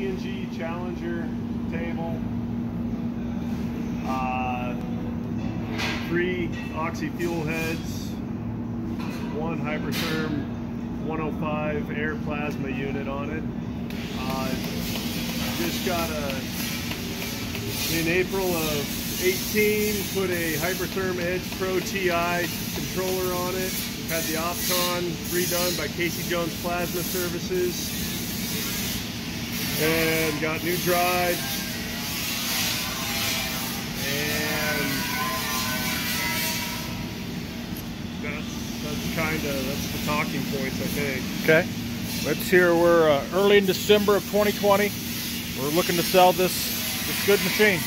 C&G Challenger table. Uh, three oxy fuel heads, one Hypertherm 105 air plasma unit on it. Uh, just got a, in April of 18, put a Hypertherm Edge Pro TI controller on it. Had the Opcon redone by Casey Jones Plasma Services and got new drive and that's, that's kind of that's the talking points I think. Okay. Let's hear we're uh, early in December of 2020 we're looking to sell this this good machine.